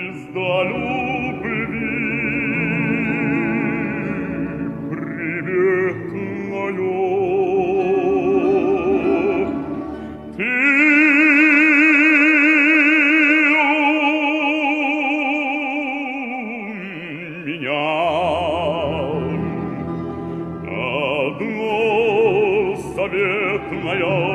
звезда любви, приветная. Ты у меня одно советная,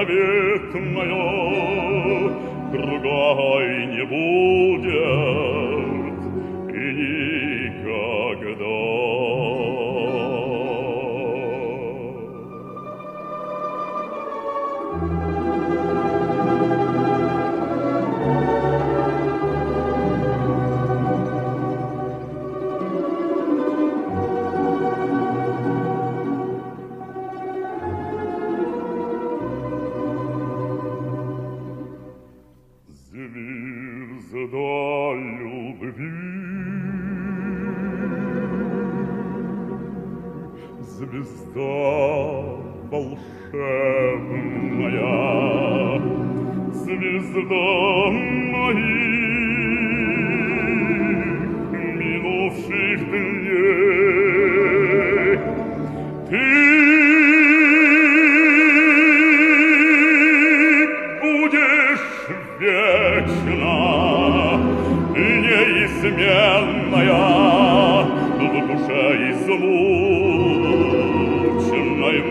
советная, другой не будет никогда. Звезда любви, любви. Звезда волшебная, звезда моя. неизменная, в душе измученной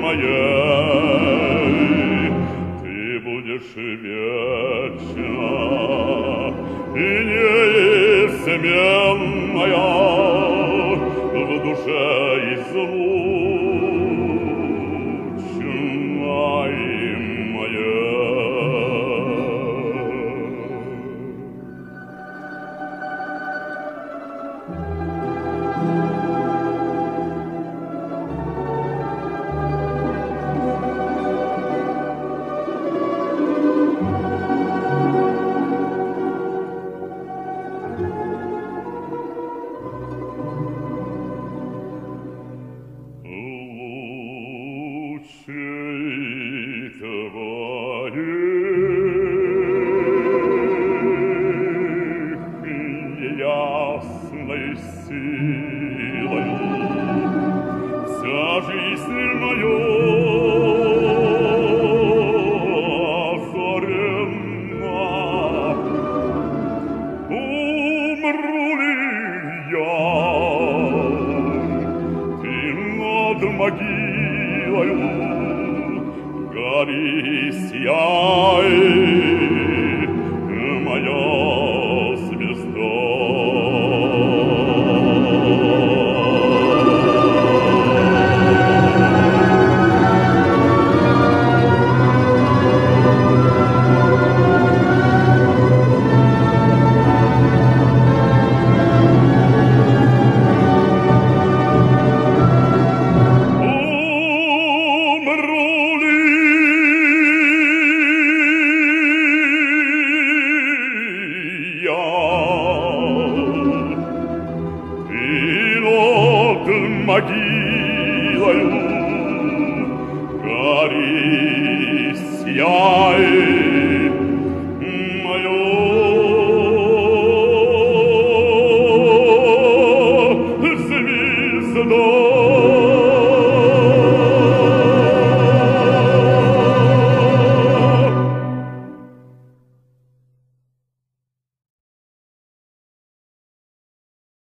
моей. Ты будешь вечна и неизменная, в душе измученная, силою вся жизнь моя озарена. Умру ли я, ты над могилою гори, сияй, могилою гори, сияй,